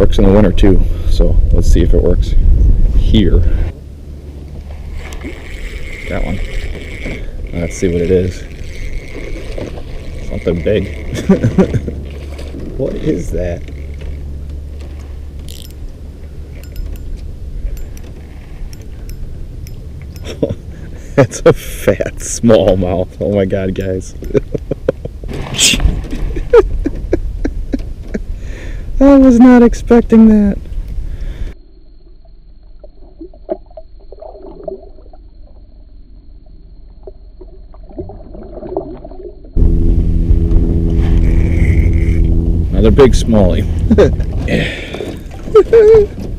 Works in the winter too, so let's see if it works here. That one. Let's see what it is. Something big. what is that? That's a fat smallmouth. Oh my god, guys. I was not expecting that. Another big smallie.